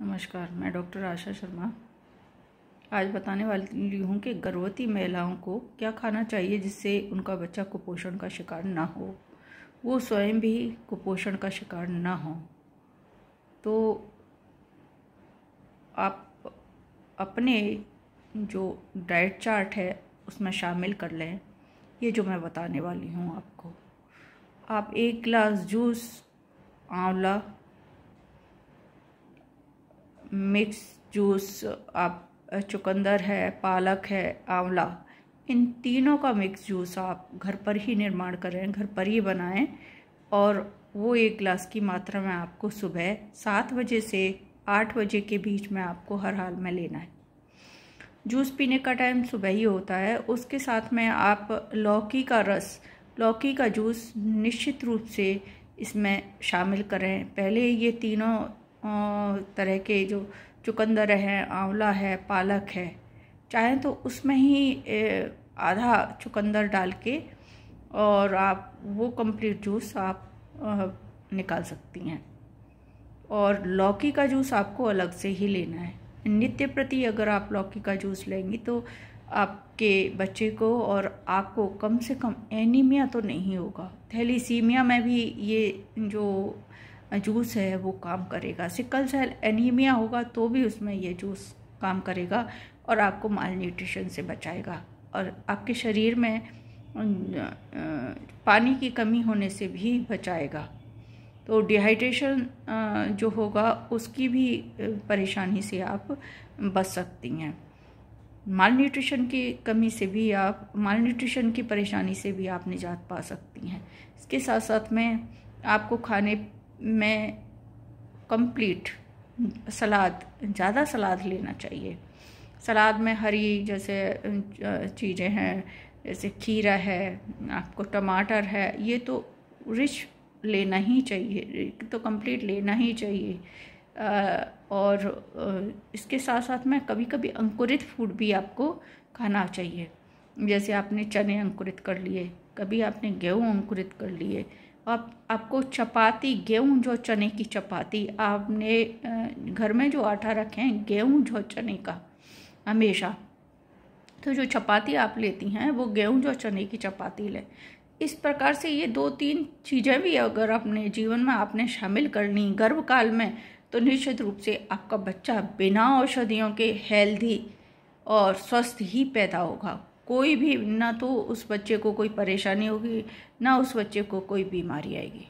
नमस्कार, मैं डॉक्टर आशा शर्मा। आज बताने वाली हूँ कि गर्भवती महिलाओं को क्या खाना चाहिए जिससे उनका बच्चा कुपोषण का शिकार ना हो। वो स्वयं भी कुपोषण का शिकार ना हो। तो आप अपने जो डाइट चार्ट है, उसमें शामिल कर लें। ये जो मैं बताने वाली हूँ आपको। आप एक गिलास जूस, आंवला मिक्स जूस, आप चुकंदर है, पालक है, आंवला, इन तीनों का मिक्स जूस आप घर पर ही निर्माण करें, घर पर ही बनाएँ और वो एक गिलास की मात्रा में आपको सुबह सात बजे से आठ बजे के बीच में आपको हर हाल में लेना है। जूस पीने का टाइम सुबह ही होता है। उसके साथ में आप लौकी का रस, लौकी का जूस निश्चित रूप से इसमें शामिल करें। पहले ये तीनों तरह के जो चुकंदर है, आंवला है, पालक है, चाहे तो उसमें ही आधा चुकंदर डाल के और आप वो कंप्लीट जूस आप निकाल सकती हैं। और लौकी का जूस आपको अलग से ही लेना है। नित्य प्रति अगर आप लौकी का जूस लेंगी तो आपके बच्चे को और आपको कम से कम एनीमिया तो नहीं होगा। थैलीसीमिया में भी ये जो जूस है, वो काम करेगा। सिकल सेल एनीमिया होगा तो भी उसमें ये जूस काम करेगा और आपको माल न्यूट्रिशन से बचाएगा। और आपके शरीर में पानी की कमी होने से भी बचाएगा। तो डिहाइड्रेशन जो होगा, उसकी भी परेशानी से आप बच सकती हैं। माल न्यूट्रिशन की कमी से भी आप माल न्यूट्रिशन की परेशानी से भी आप निजात पा सकती हैं। इसके साथ साथ में आपको खाने में कंप्लीट सलाद, ज़्यादा सलाद लेना चाहिए। सलाद में हरी जैसे चीज़ें हैं, जैसे खीरा है, आपको टमाटर है, ये तो रिच लेना ही चाहिए तो कंप्लीट लेना ही चाहिए। और इसके साथ साथ में कभी कभी अंकुरित फ़ूड भी आपको खाना चाहिए। जैसे आपने चने अंकुरित कर लिए, कभी आपने गेहूँ अंकुरित कर लिए आप, आपको चपाती, गेहूँ जो चने की चपाती, आपने घर में जो आटा रखें गेहूँ जो चने का, हमेशा। तो जो चपाती आप लेती हैं, वो गेहूँ जो चने की चपाती लें। इस प्रकार से ये दो तीन चीज़ें भी अगर अपने जीवन में आपने शामिल करनी, गर्भकाल में तो निश्चित रूप से आपका बच्चा बिना औषधियों के हेल्दी और स्वस्थ ही पैदा होगा। कोई भी, ना तो उस बच्चे को कोई परेशानी होगी, ना उस बच्चे को कोई बीमारी आएगी।